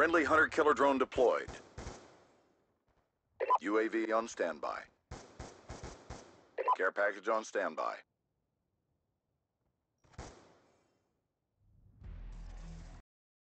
Friendly hunter-killer drone deployed. UAV on standby. Care package on standby.